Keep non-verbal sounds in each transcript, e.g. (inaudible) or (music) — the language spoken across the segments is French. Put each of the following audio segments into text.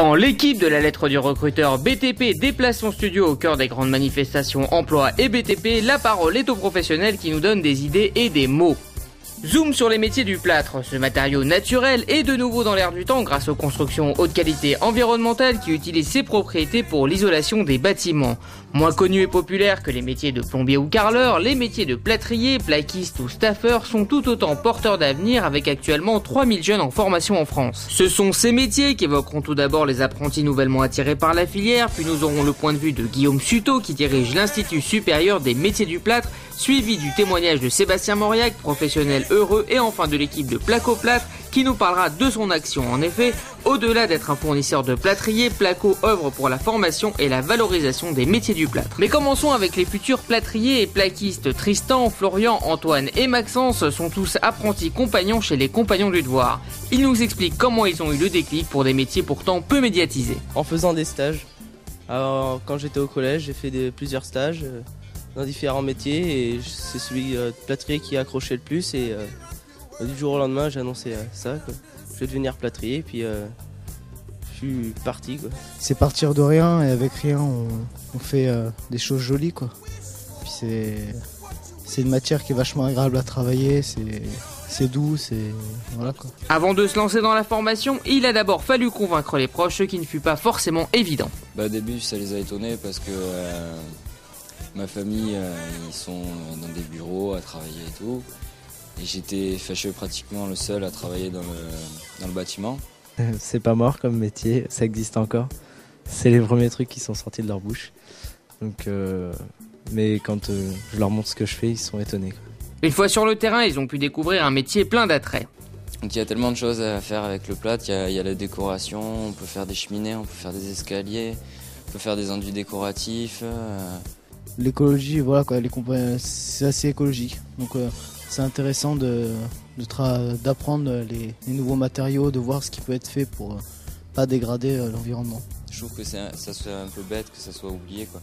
Quand l'équipe de la lettre du recruteur BTP déplace son studio au cœur des grandes manifestations emploi et BTP, la parole est aux professionnels qui nous donnent des idées et des mots. Zoom sur les métiers du plâtre. Ce matériau naturel est de nouveau dans l'air du temps grâce aux constructions haute qualité environnementale qui utilisent ses propriétés pour l'isolation des bâtiments. Moins connus et populaires que les métiers de plombier ou carreleur, les métiers de plâtrier, plaquiste ou staffeur sont tout autant porteurs d'avenir avec actuellement 3000 jeunes en formation en France. Ce sont ces métiers qu'évoqueront tout d'abord les apprentis nouvellement attirés par la filière, puis nous aurons le point de vue de Guillaume Suto qui dirige l'Institut supérieur des métiers du plâtre, suivi du témoignage de Sébastien Mauriac, professionnel heureux, et enfin de l'équipe de Placo Plâtre qui nous parlera de son action. En effet, au-delà d'être un fournisseur de plâtriers, Placo œuvre pour la formation et la valorisation des métiers du plâtre. Mais commençons avec les futurs plâtriers et plaquistes. Tristan, Florian, Antoine et Maxence sont tous apprentis compagnons chez les compagnons du devoir. Ils nous expliquent comment ils ont eu le déclic pour des métiers pourtant peu médiatisés. En faisant des stages. Alors, quand j'étais au collège, j'ai fait plusieurs stages dans différents métiers et c'est celui euh, de plâtrier qui a accroché le plus et euh, du jour au lendemain j'ai annoncé ça. Je vais devenir plâtrier puis je suis parti. Quoi. C'est partir de rien et avec rien on, fait des choses jolies quoi. Puis c'est c'est une matière qui est vachement agréable à travailler, c'est c'est doux, c'est voilà quoi. Avant de se lancer dans la formation, il a d'abord fallu convaincre les proches, ce qui ne fut pas forcément évident. Bah, au début, ça les a étonnés parce que euh, ma famille, euh, ils sont dans des bureaux à travailler et tout. Et j'étais fâché pratiquement le seul à travailler dans le, dans le bâtiment. (laughs) c'est pas mort comme métier, ça existe encore. C'est les premiers trucs qui sont sortis de leur bouche. Donc, euh, mais quand je leur montre ce que je fais, ils sont étonnés. Une fois sur le terrain, ils ont pu découvrir un métier plein d'attraits. il y a tellement de choses à faire avec le plâtre, il y, a, la décoration, on peut faire des cheminées, on peut faire des escaliers, on peut faire des enduits décoratifs. Euh. L'écologie, voilà quoi, c'est assez écologique. Donc euh, c'est intéressant de, d'apprendre les, nouveaux matériaux, de voir ce qui peut être fait pour euh, pas dégrader l'environnement. Je trouve que ça soit un peu bête que ça soit oublié quoi.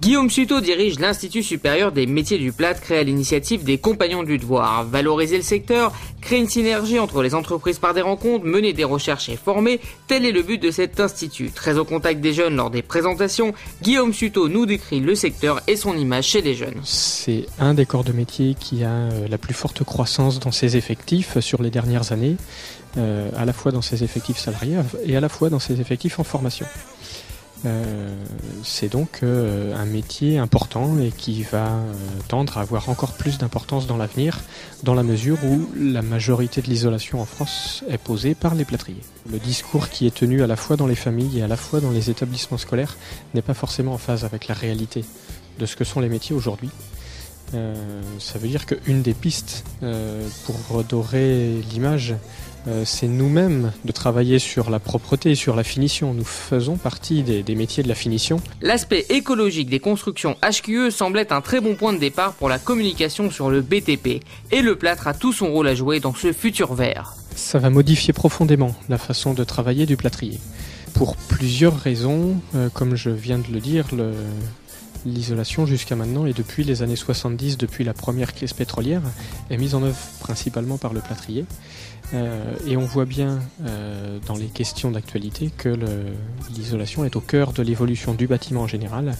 Guillaume Suto dirige l'Institut supérieur des métiers du plâtre créé à l'initiative des Compagnons du Devoir. Valoriser le secteur, créer une synergie entre les entreprises par des rencontres, mener des recherches et former, tel est le but de cet institut. Très au contact des jeunes lors des présentations, Guillaume Suto nous décrit le secteur et son image chez les jeunes. C'est un des corps de métier qui a euh, la plus forte croissance dans ses effectifs sur les dernières années, euh, à la fois dans ses effectifs salariés et à la fois dans ses effectifs en formation. Euh, c'est donc euh, un métier important et qui va euh, tendre à avoir encore plus d'importance dans l'avenir, dans la mesure où la majorité de l'isolation en France est posée par les plâtriers. Le discours qui est tenu à la fois dans les familles et à la fois dans les établissements scolaires n'est pas forcément en phase avec la réalité de ce que sont les métiers aujourd'hui. Ça veut dire qu'une des pistes pour redorer l'image euh, c'est nous-mêmes de travailler sur la propreté et sur la finition. Nous faisons partie des, métiers de la finition. L'aspect écologique des constructions HQE semble être un très bon point de départ pour la communication sur le BTP. Et le plâtre a tout son rôle à jouer dans ce futur vert. Ça va modifier profondément la façon de travailler du plâtrier. Pour plusieurs raisons, euh, comme je viens de le dire, l'isolation jusqu'à maintenant et depuis les années 70, depuis la première crise pétrolière, est mise en œuvre principalement par le plâtrier. Euh, et on voit bien euh, dans les questions d'actualité que l'isolation est au cœur de l'évolution du bâtiment en général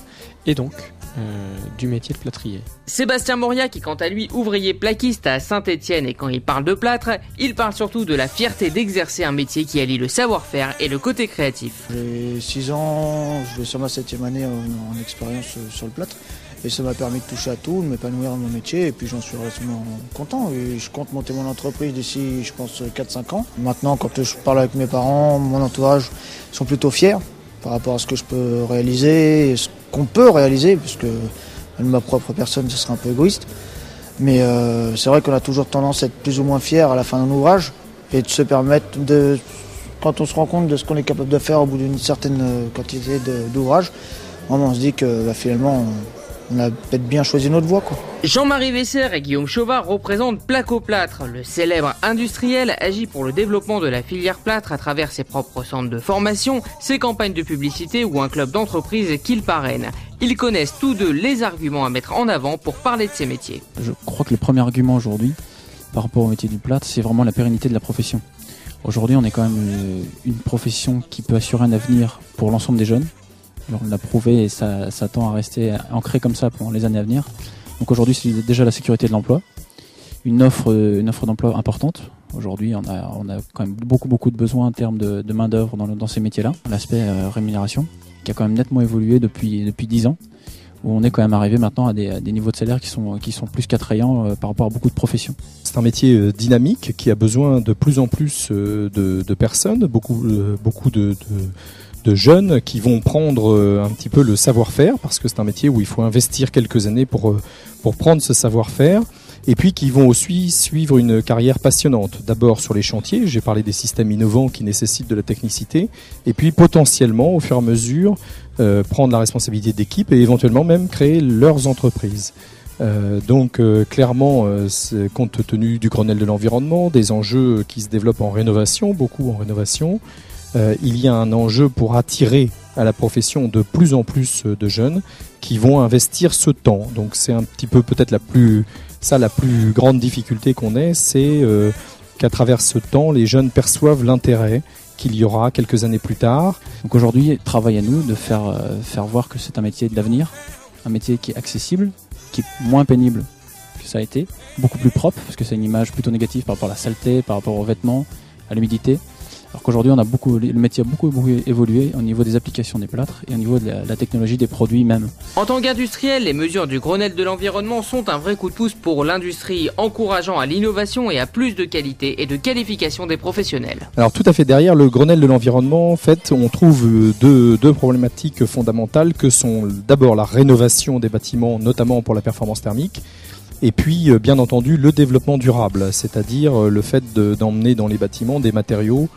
et donc euh, du métier de plâtrier. Sébastien Moria, qui quant à lui ouvrier plaquiste à Saint-Étienne et quand il parle de plâtre, il parle surtout de la fierté d'exercer un métier qui allie le savoir-faire et le côté créatif. J'ai 6 ans, je vais sur ma 7 année en expérience sur le plâtre. Et ça m'a permis de toucher à tout, de m'épanouir dans mon métier. Et puis j'en suis relativement content. Et je compte monter mon entreprise d'ici, je pense, 4-5 ans. Maintenant, quand je parle avec mes parents, mon entourage sont plutôt fiers par rapport à ce que je peux réaliser, et ce qu'on peut réaliser, puisque de ma propre personne, ce serait un peu égoïste. Mais euh, c'est vrai qu'on a toujours tendance à être plus ou moins fier à la fin d'un ouvrage et de se permettre de, quand on se rend compte de ce qu'on est capable de faire au bout d'une certaine euh, quantité d'ouvrages, on se dit que bah, finalement on a peut-être bien choisi notre voie. Jean-Marie Vesser et Guillaume Chauvard représentent Placo Plâtre. Le célèbre industriel agit pour le développement de la filière plâtre à travers ses propres centres de formation, ses campagnes de publicité ou un club d'entreprise qu'il parraine. Ils connaissent tous deux les arguments à mettre en avant pour parler de ces métiers. Je crois que le premier argument aujourd'hui, par rapport au métier du plâtre, c'est vraiment la pérennité de la profession. Aujourd'hui, on est quand même euh, une profession qui peut assurer un avenir pour l'ensemble des jeunes. On l'a prouvé et ça, tend à rester ancré comme ça pendant les années à venir. Donc aujourd'hui, c'est déjà la sécurité de l'emploi, une offre, euh, une offre d'emploi importante. Aujourd'hui, on a, on a quand même beaucoup, beaucoup de besoins en termes de, de main-d'œuvre dans, dans ces métiers-là. L'aspect euh, rémunération, qui a quand même nettement évolué depuis, depuis 10 ans, où on est quand même arrivé maintenant à des, des niveaux de salaire qui sont, qui sont plus qu'attrayants euh, par rapport à beaucoup de professions. C'est un métier dynamique qui a besoin de plus en plus de, personnes, beaucoup, beaucoup de, de jeunes qui vont prendre euh, un petit peu le savoir-faire parce que c'est un métier où il faut investir quelques années pour, euh, pour prendre ce savoir-faire et puis qui vont aussi suivre une carrière passionnante. D'abord sur les chantiers, j'ai parlé des systèmes innovants qui nécessitent de la technicité et puis potentiellement au fur et à mesure euh, prendre la responsabilité d'équipe et éventuellement même créer leurs entreprises. Donc clairement, compte tenu du Grenelle de l'environnement, des enjeux qui se développent en rénovation, beaucoup en rénovation, euh, il y a un enjeu pour attirer à la profession de plus en plus euh, de jeunes qui vont investir ce temps. Donc c'est un petit peu peut-être la plus ça la plus grande difficulté qu'on ait, c'est euh, qu'à travers ce temps, les jeunes perçoivent l'intérêt qu'il y aura quelques années plus tard Donc aujourd'hui, travail à nous de faire, faire voir que c'est un métier d'avenir, un métier qui est accessible, qui est moins pénible que ça a été, beaucoup plus propre, parce que c'est une image plutôt négative par rapport à la saleté, par rapport aux vêtements, à l'humidité. Alors qu'aujourd'hui, on a beaucoup, le métier a beaucoup, beaucoup évolué au niveau des applications des plâtres et au niveau de la, la technologie des produits même. En tant qu'industriel, les mesures du Grenelle de l'environnement sont un vrai coup de pouce pour l'industrie, encourageant à l'innovation et à plus de qualité et de qualification des professionnels. Alors tout à fait derrière le Grenelle de l'environnement, en fait, on trouve deux, deux problématiques fondamentales que sont d'abord la rénovation des bâtiments, notamment pour la performance thermique, et puis euh, bien entendu le développement durable, c'est-à-dire euh, le fait de- d'emmener dans les bâtiments des matériaux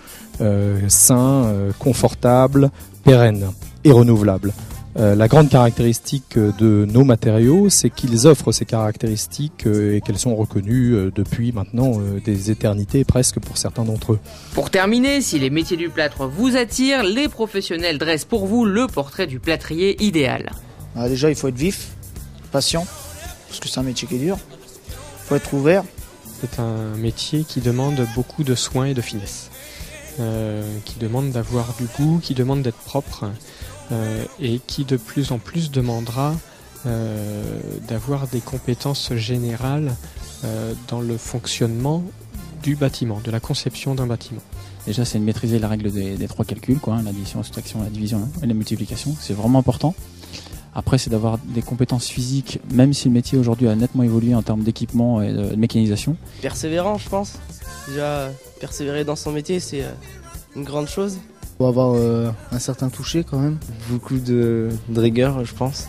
euh, sains, euh, confortables, pérennes et renouvelables. Euh, la grande caractéristique de nos matériaux, c'est qu'ils offrent ces caractéristiques et qu'elles sont reconnues depuis maintenant des éternités presque pour certains d'entre eux. Pour terminer, si les métiers du plâtre vous attirent, les professionnels dressent pour vous le portrait du plâtrier idéal. Ah, déjà, il faut être vif, patient, parce que c'est un métier qui est dur. Il faut être ouvert. C'est un métier qui demande beaucoup de soins et de finesse, euh, qui demande d'avoir du goût, qui demande d'être propre, euh, et qui de plus en plus demandera euh, d'avoir des compétences générales euh, dans le fonctionnement du bâtiment, de la conception d'un bâtiment. Déjà, c'est de maîtriser la règle des, des trois calculs, quoi, hein, l'addition, la soustraction, la division hein, et la multiplication. C'est vraiment important. Après, c'est d'avoir des compétences physiques, même si le métier aujourd'hui a nettement évolué en termes d'équipement et de, mécanisation. Persévérant, je pense. Déjà, persévérer dans son métier, c'est euh, une grande chose. Faut avoir euh, un certain toucher quand même, beaucoup de, de rigueur, je pense,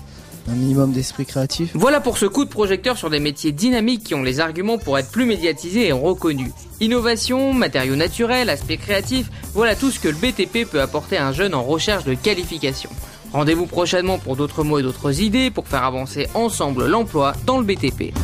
un minimum d'esprit créatif. Voilà pour ce coup de projecteur sur des métiers dynamiques qui ont les arguments pour être plus médiatisés et reconnus. Innovation, matériaux naturels, aspect créatif, voilà tout ce que le BTP peut apporter à un jeune en recherche de qualification. Rendez-vous prochainement pour d'autres mots et d'autres idées pour faire avancer ensemble l'emploi dans le BTP.